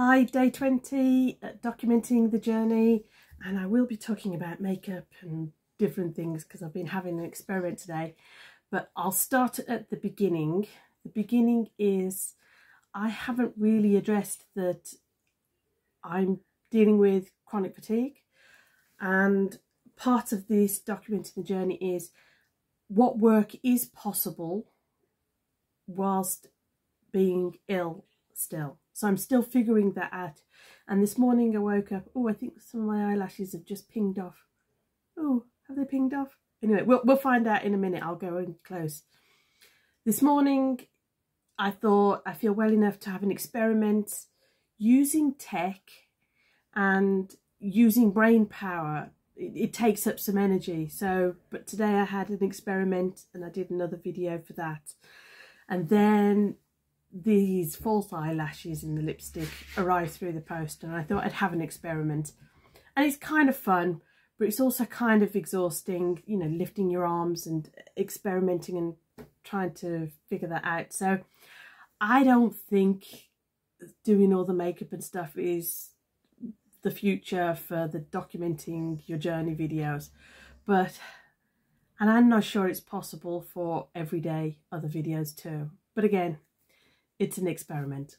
Hi, day 20, uh, documenting the journey, and I will be talking about makeup and different things because I've been having an experiment today. But I'll start at the beginning. The beginning is I haven't really addressed that I'm dealing with chronic fatigue, and part of this documenting the journey is what work is possible whilst being ill still. So I'm still figuring that out. And this morning I woke up, oh, I think some of my eyelashes have just pinged off. Oh, have they pinged off? Anyway, we'll, we'll find out in a minute. I'll go in close. This morning I thought I feel well enough to have an experiment using tech and using brain power. It, it takes up some energy. So, but today I had an experiment and I did another video for that. And then these false eyelashes and the lipstick arrived through the post and I thought I'd have an experiment. And it's kind of fun, but it's also kind of exhausting, you know, lifting your arms and experimenting and trying to figure that out. So I don't think doing all the makeup and stuff is the future for the documenting your journey videos. But, and I'm not sure it's possible for everyday other videos too. But again, it's an experiment.